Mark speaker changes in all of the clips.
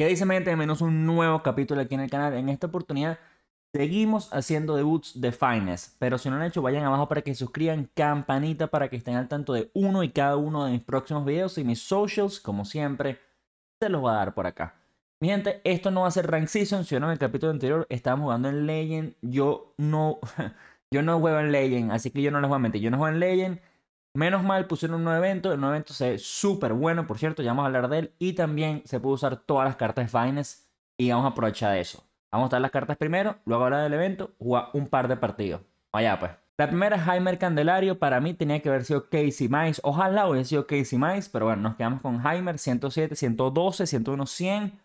Speaker 1: Que dice gente, menos un nuevo capítulo aquí en el canal. En esta oportunidad seguimos haciendo debuts de Finest. Pero si no lo han hecho, vayan abajo para que suscriban, campanita para que estén al tanto de uno y cada uno de mis próximos videos y mis socials, como siempre, se los voy a dar por acá. Mi gente, esto no va a ser Rank Season. Si vieron en el capítulo anterior, estábamos jugando en Legend. Yo no, yo no juego en Legend, así que yo no les voy a mentir. Yo no juego en Legend. Menos mal pusieron un nuevo evento. El nuevo evento se ve súper bueno, por cierto. Ya vamos a hablar de él. Y también se puede usar todas las cartas Finest. Y vamos a aprovechar de eso. Vamos a dar las cartas primero. Luego hablar del evento. Jugar un par de partidos. Allá pues. La primera es Heimer Candelario. Para mí tenía que haber sido Casey Mice. Ojalá hubiera sido Casey Mice. Pero bueno, nos quedamos con Heimer. 107, 112, 101, 100.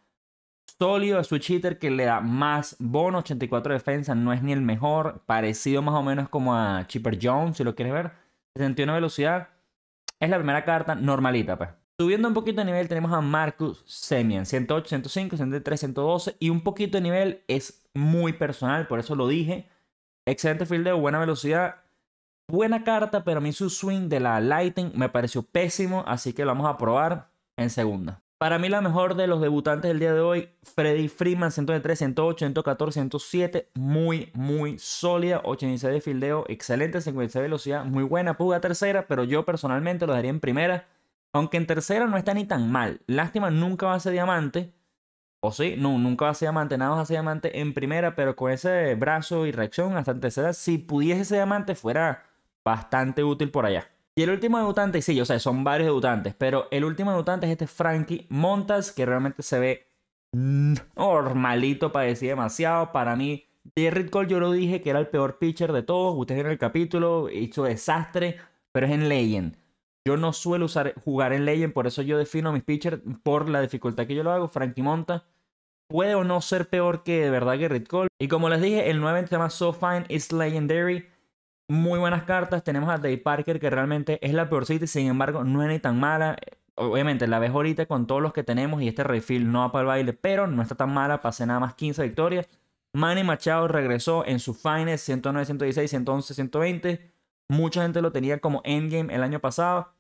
Speaker 1: Sólido, es su cheater que le da más bono. 84 de defensa. No es ni el mejor. Parecido más o menos como a Chipper Jones, si lo quieres ver. 71 velocidad. Es la primera carta normalita, pues. Subiendo un poquito de nivel tenemos a Marcus Semien. 108, 105, 103, 112. Y un poquito de nivel es muy personal, por eso lo dije. Excelente fildeo, buena velocidad. Buena carta, pero a mí su swing de la Lightning me pareció pésimo. Así que lo vamos a probar en segunda. Para mí la mejor de los debutantes del día de hoy, Freddy Freeman, 103, 108, 114, 107, muy, muy sólida, 86 de fildeo, excelente, 56 de velocidad, muy buena, puga tercera, pero yo personalmente lo daría en primera, aunque en tercera no está ni tan mal. Lástima, nunca va a ser diamante, o sí, no, nunca va a ser diamante, nada va a ser diamante en primera, pero con ese brazo y reacción hasta en si pudiese ser diamante fuera bastante útil por allá. Y el último debutante, sí, o sea, son varios debutantes, pero el último debutante es este Frankie Montas, que realmente se ve normalito, parecía demasiado. Para mí, Derrick Cole yo lo dije que era el peor pitcher de todos. Ustedes vieron el capítulo, hizo desastre, pero es en Legend. Yo no suelo usar, jugar en Legend, por eso yo defino a mis pitchers por la dificultad que yo lo hago. Frankie Montas puede o no ser peor que de verdad Gerrit Cole. Y como les dije, el 9 se llama So Fine is Legendary muy buenas cartas. Tenemos a Dave Parker, que realmente es la peor City, sin embargo, no es ni tan mala. Obviamente la ves ahorita con todos los que tenemos y este refill no va para el baile, pero no está tan mala. Pasé nada más 15 victorias. Manny Machado regresó en su fines 109, 116, 111, 120. Mucha gente lo tenía como endgame el año pasado.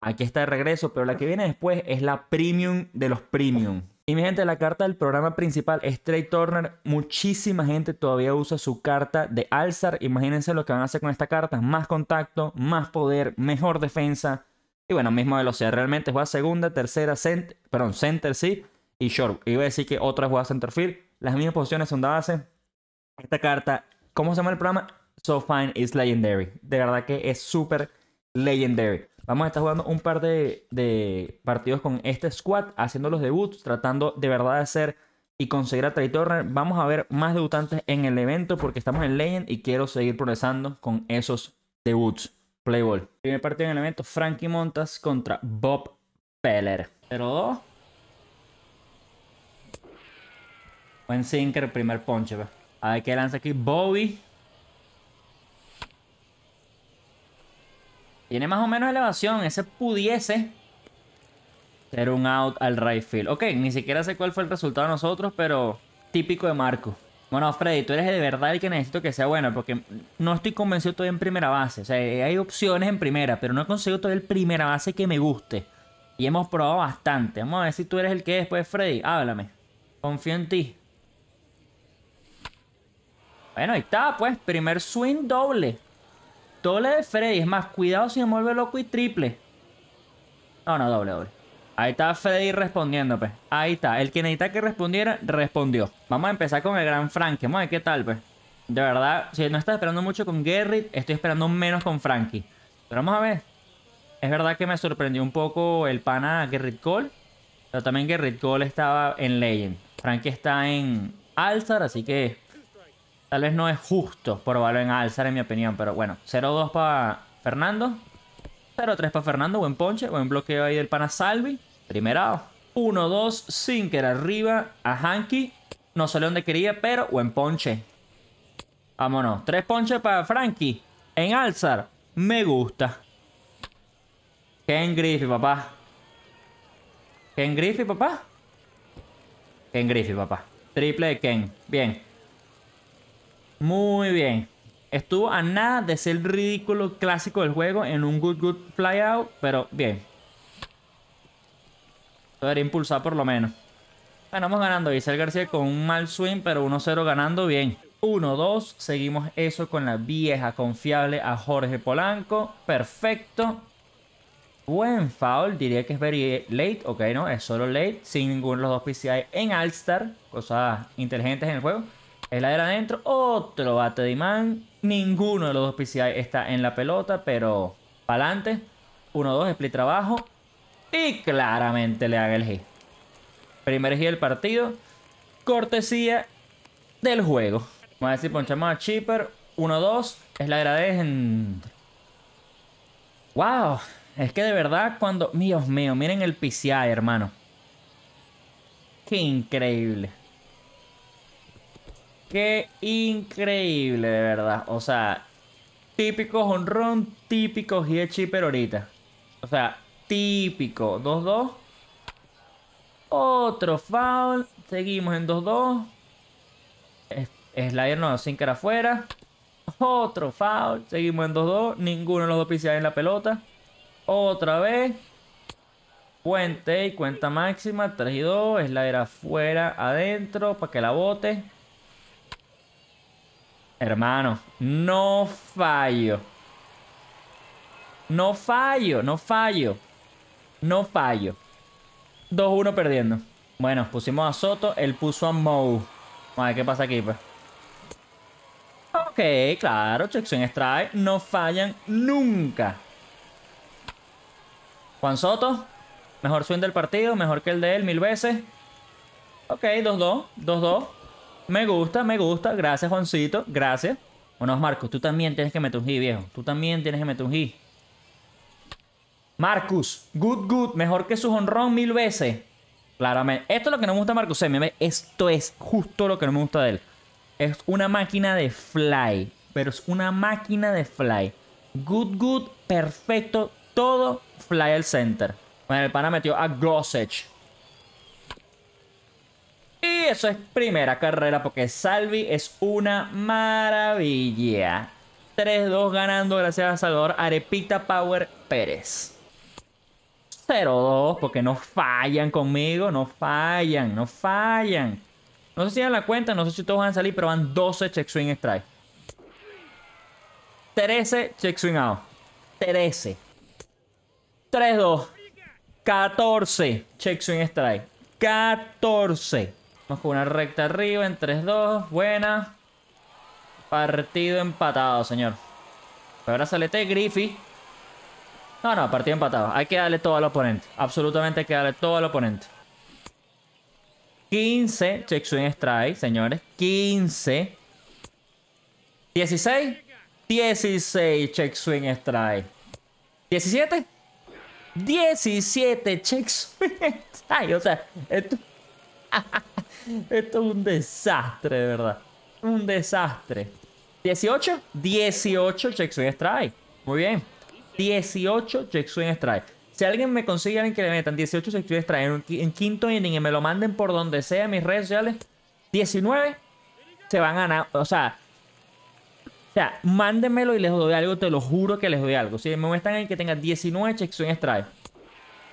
Speaker 1: Aquí está de regreso, pero la que viene después es la premium de los premium. Y mi gente, la carta del programa principal es Trey Turner. Muchísima gente todavía usa su carta de Alzar. Imagínense lo que van a hacer con esta carta. Más contacto, más poder, mejor defensa. Y bueno, mismo velocidad. Realmente juega segunda, tercera, perdón, center sí. Y short. Iba a decir que otra center field. Las mismas posiciones son base. Esta carta, ¿cómo se llama el programa? So Fine is Legendary. De verdad que es súper legendary. Vamos a estar jugando un par de, partidos con este squad, haciendo los debuts, tratando de verdad de hacer y conseguir a Trey Turner. Vamos a ver más debutantes en el evento porque estamos en Legend y quiero seguir progresando con esos debuts. Playball. Primer partido en el evento, Frankie Montas contra Bob Peller. 0-2. Buen sinker, primer ponche. A ver qué lanza aquí Bobby. Tiene más o menos elevación. Ese pudiese ser un out al right field. Ok, ni siquiera sé cuál fue el resultado de nosotros, pero típico de Marco. Bueno, Freddy, tú eres de verdad el que necesito que sea bueno, porque no estoy convencido todavía en primera base. O sea, hay opciones en primera, pero no he conseguido todavía el primera base que me guste. Y hemos probado bastante. Vamos a ver si tú eres el que es después, Freddy. Háblame. Confío en ti. Bueno, ahí está, pues. Primer swing doble. Doble de Freddy. Es más, cuidado si me vuelve loco y triple. No, no, doble, doble. Ahí está Freddy respondiendo, pues. Ahí está. El que necesita que respondiera, respondió. Vamos a empezar con el gran Frankie. Vamos a qué tal, pues. De verdad, si no estás esperando mucho con Gerrit, estoy esperando menos con Frankie. Pero vamos a ver. Es verdad que me sorprendió un poco el pana Gerrit Cole. Pero también Gerrit Cole estaba en Legend. Frankie está en Alzar, así que Tal vez no es justo probarlo en alzar, en mi opinión. Pero bueno, 0-2 para Fernando. 0-3 para Fernando. Buen ponche. Buen bloqueo ahí del pana Salvi. Primerado. 1-2. Sinker arriba a Hanky. No salió donde quería, pero buen ponche. Vámonos. 3 ponches para Frankie. En alzar. Me gusta. Ken Griffey, papá. Ken Griffey, papá. Ken Griffey, papá. Triple de Ken. Bien. Muy bien. Estuvo a nada de ser ridículo clásico del juego en un good good flyout, pero bien. Debería impulsar por lo menos. Bueno, vamos ganando. Isel García con un mal swing, pero 1-0 ganando bien. 1-2. Seguimos eso con la vieja confiable a Jorge Polanco. Perfecto. Buen foul. Diría que es very late. Ok, no. Es solo late. Sin ninguno de los dos PCI en All-Star. Cosas inteligentes en el juego. Es la de adentro. Otro bate de imán. Ninguno de los dos PCI está en la pelota. Pero para adelante. 1-2. Split trabajo. Y claramente le haga el hit. Primer hit del partido. Cortesía del juego. Vamos a decir, ponchamos a Chipper. 1-2. Es la en... ¡Wow! Es que de verdad cuando... Dios mío, miren el PCI, hermano. Qué increíble. Qué increíble, de verdad. O sea, típico honrón, típico hit Chipper ahorita. O sea, típico. 2-2. Otro foul. Seguimos en 2-2. Slider no, sin cara afuera. Otro foul. Seguimos en 2-2. Ninguno de los dos PCI en la pelota. Otra vez. Puente y cuenta máxima. 3 y 2. Slider afuera, adentro. Para que la bote. Hermano, no fallo. No fallo, no fallo. No fallo. 2-1 perdiendo. Bueno, pusimos a Soto, él puso a Moe. A ver qué pasa aquí, pues. Ok, claro, Checkson Strike. No fallan nunca. Juan Soto. Mejor swing del partido, mejor que el de él mil veces. Ok, 2-2, 2-2. Me gusta, me gusta. Gracias, Juancito. Gracias. Bueno, Marcos, tú también tienes que meter un hit, viejo. Tú también tienes que meter un hit. Marcus, good, good. Mejor que su honrón mil veces. Claramente. Esto es lo que no me gusta Marcus. Esto es justo lo que no me gusta de él. Es una máquina de fly. Pero es una máquina de fly. Good, good. Perfecto. Todo fly al center. Bueno, el pana metió a Gossage. Eso es primera carrera porque Salvi es una maravilla. 3-2 ganando gracias a Salvador Arepita Power Pérez. 0-2 porque no fallan conmigo, no fallan, no fallan. No sé si dan la cuenta, no sé si todos van a salir, pero van 12 check swing strike. 13 check swing out. 13. 3-2. 14 check swing strike. 14. Vamos con una recta arriba en 3-2. Buena. Partido empatado, señor. Ahora sale T. Griffey. No, no, partido empatado. Hay que darle todo al oponente. Absolutamente hay que darle todo al oponente. 15 check swing strike, señores. 15. 16. 16 check swing strike. 17. 17 check swing strike. O sea, esto, esto es un desastre, de verdad. Un desastre. 18. 18 check swing strike. Muy bien. 18 check swing strike. Si alguien me consigue alguien que le metan 18 check swing strike en, quinto inning y me lo manden por donde sea mis redes sociales, 19 se van a ganar. O sea, o sea, mándenmelo y les doy algo, te lo juro que les doy algo. Si me muestran alguien que tenga 19 check swing strike,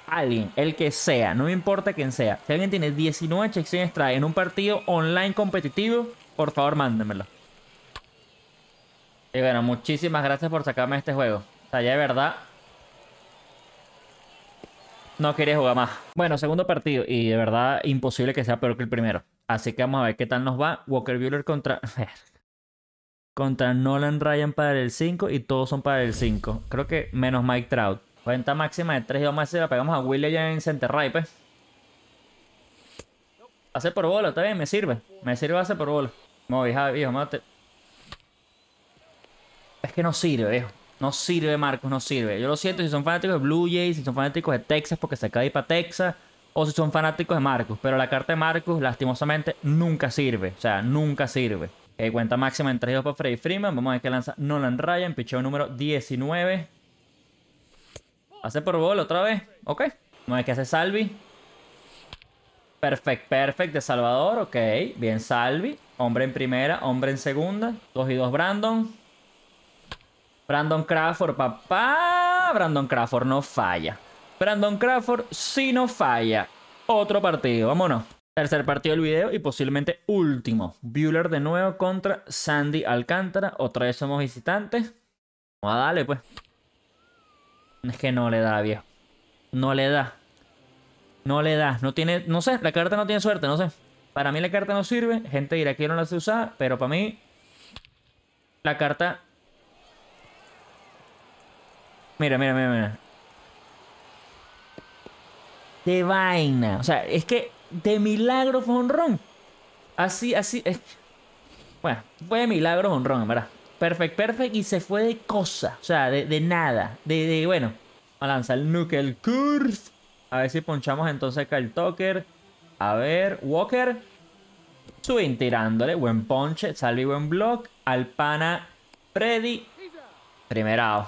Speaker 1: alguien, el que sea, no me importa quién sea, si alguien tiene 19 check swing strike en un partido online competitivo, por favor mándenmelo. Y bueno, muchísimas gracias por sacarme este juego. O sea, ya de verdad. No quería jugar más. Bueno, segundo partido. Y de verdad, imposible que sea peor que el primero. Así que vamos a ver qué tal nos va. Walker Bueller contra. contra Nolan Ryan para el 5. Y todos son para el 5. Creo que menos Mike Trout. Cuenta máxima de 3 y 2 más. Se la pegamos a William ya en Center Right, pues. Hace por bola, está bien, me sirve. Me sirve hacer por bola. Vamos, viejo, mate. Es que no sirve, viejo. No sirve, Marcos, no sirve. Yo lo siento si son fanáticos de Blue Jays, si son fanáticos de Texas porque se cae para Texas, o si son fanáticos de Marcos. Pero la carta de Marcos, lastimosamente, nunca sirve. O sea, nunca sirve. cuenta máxima en 3 para Freddy Freeman. Vamos a ver qué lanza Nolan Ryan, picheo número 19. Hace por bola otra vez. Ok. Vamos a ver qué hace Salvi. Perfect, perfect de Salvador. Ok. Bien, Salvi. Hombre en primera, hombre en segunda. 2 y 2 Brandon. Brandon Crawford, papá. Brandon Crawford no falla. Brandon Crawford sí no falla. Otro partido, vámonos. Tercer partido del video y posiblemente último. Bueller de nuevo contra Sandy Alcántara. Otra vez somos visitantes. Vamos a darle, pues. Es que no le da, viejo. No le da. No le da. No tiene. No sé, la carta no tiene suerte, no sé. Para mí la carta no sirve. Gente dirá que no la sé usar. Pero para mí. La carta. Mira, mira, mira, mira. De vaina. O sea, es que de milagro fue un ron. Así, así. Es... Bueno, fue de milagro un ron, ¿verdad? Perfect, perfect. Y se fue de cosa. O sea, de, de nada. De, de, bueno. A lanzar el Knuckle Curve. A ver si ponchamos entonces acá el Tucker. A ver, Walker. Swing tirándole. Buen ponche. Salvi buen block. Alpana. Freddy. Primerado.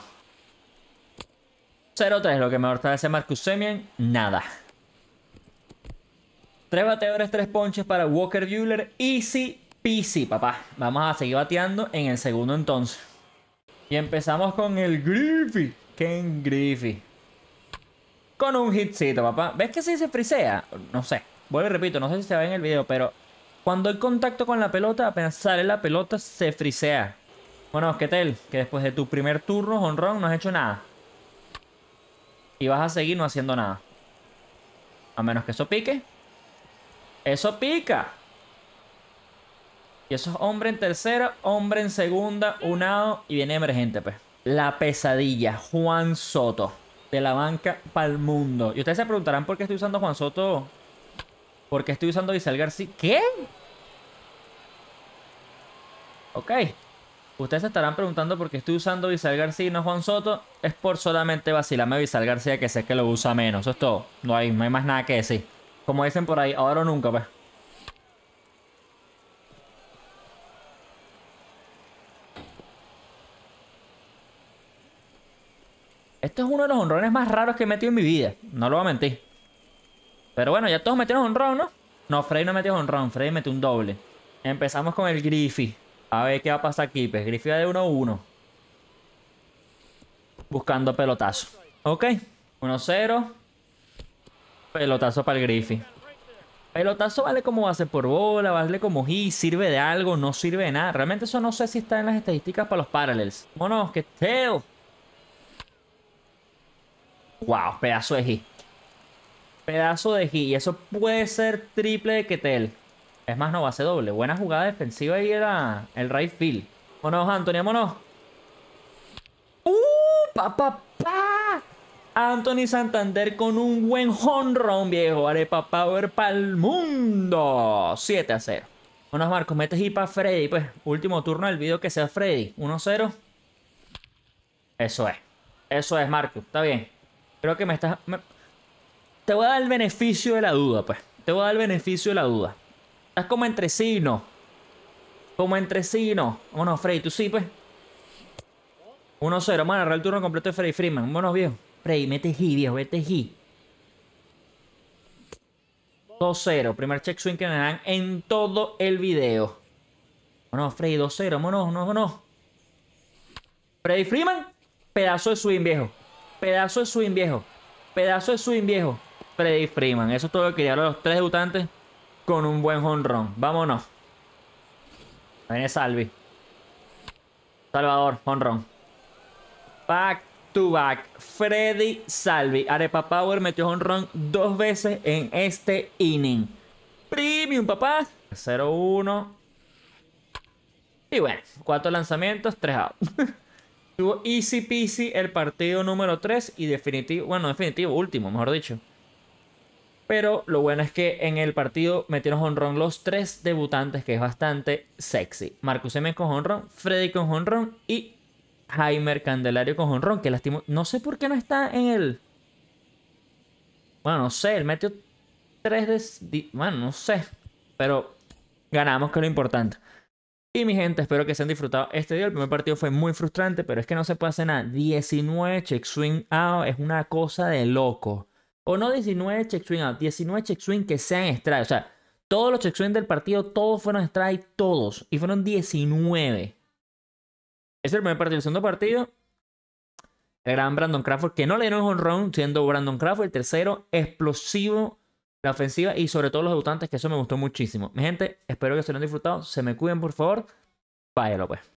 Speaker 1: 0-3. Lo que mejor ese Marcus Semien. Nada. Tres bateadores, tres ponches para Walker Bueller. Easy peasy, papá. Vamos a seguir bateando en el segundo entonces. Y empezamos con el Griffey. Ken Griffey. Con un hitcito, papá. ¿Ves que si se frisea? No sé. Vuelvo y repito, no sé si se ve en el video, pero cuando hay contacto con la pelota, apenas sale la pelota, se frisea. Bueno, ¿qué tal? Que después de tu primer turno, honrón, no has hecho nada. Y vas a seguir no haciendo nada. A menos que eso pique. Eso pica. Y eso es hombre en tercera, hombre en segunda, unado y viene emergente, pues. La pesadilla, Juan Soto. De la banca para el mundo. Y ustedes se preguntarán por qué estoy usando Juan Soto. ¿Por qué estoy usando Isal García? ¿Qué? Ok. Ustedes se estarán preguntando por qué estoy usando Visal García y no Juan Soto. Es por solamente vacilarme a García que sé que lo usa menos. Eso es todo. No hay, no hay más nada que decir. Como dicen por ahí, ahora o nunca, pues. Esto es uno de los honrones más raros que he metido en mi vida. No lo voy a mentir. Pero bueno, ya todos metieron honrón, ¿no? No, Frey no metió honrón. Frey metió un doble. Empezamos con el Griffy. A ver qué va a pasar aquí. Pues Griffy va de 1-1. Buscando pelotazo. Ok. 1-0. Pelotazo para el Griffy. Pelotazo vale como base por bola, vale como hit, sirve de algo, no sirve de nada. Realmente eso no sé si está en las estadísticas para los parallels. Vámonos, que teo. Wow, pedazo de hit. Pedazo de hit. Y eso puede ser triple de Ketel. Es más, no, base doble. Buena jugada defensiva y era el right field. Vámonos, Anthony, vámonos. ¡Uh! ¡Pa, pa! Anthony Santander con un buen honrón, viejo. Arepa Power para el mundo. 7 a 0. Bueno, Marcos, metes y para Freddy. Pues, último turno del video que sea Freddy. 1-0. Eso es. Eso es, Marcos. Está bien. Creo que me estás... Te voy a dar el beneficio de la duda, pues. Te voy a dar el beneficio de la duda. Estás como entre sí no. Como entre sí no. Vámonos, Freddy. Tú sí, pues. 1-0. Vamos a agarrar el turno completo de Freddy Freeman. Vámonos, viejo. Freddy, mete G, viejo, mete G. 2-0. Primer check swing que me dan en todo el video. Vámonos, Freddy, 2-0. Vámonos, vámonos, vámonos. Freddy Freeman. Pedazo de swing, viejo. Pedazo de swing, viejo. Pedazo de swing, viejo. Freddy Freeman. Eso es todo lo que quería los tres debutantes con un buen honrón. Vámonos. Viene Salvi. Salvador, honrón. Back to back. Freddy Salvi. Arepa Power metió honrón dos veces en este inning. Premium, papá. 0-1. Y bueno, cuatro lanzamientos, tres out. Tuvo easy peasy el partido número 3 y definitivo, bueno, definitivo, último, mejor dicho. Pero lo bueno es que en el partido metieron honrón los tres debutantes, que es bastante sexy. Marcus M con honrón, Freddy con honrón y Jaime Candelario con honrón, que lastimo. No sé por qué no está en el. Bueno, no sé, él metió tres de. Bueno, no sé. Pero ganamos, que es lo importante. Y mi gente, espero que se han disfrutado este día. El primer partido fue muy frustrante, pero es que no se puede hacer nada. 19 check swing out es una cosa de loco. O no 19 check swing out, 19 check swing que sean strike. O sea, todos los check swing del partido, todos fueron strike, todos. Y fueron 19. Ese es el primer partido. El segundo partido, el gran Brandon Crawford, que no le dieron un run siendo Brandon Crawford. El tercero, explosivo la ofensiva y sobre todo los debutantes, que eso me gustó muchísimo. Mi gente, espero que se lo hayan disfrutado. Se me cuiden, por favor. Váyalo, pues.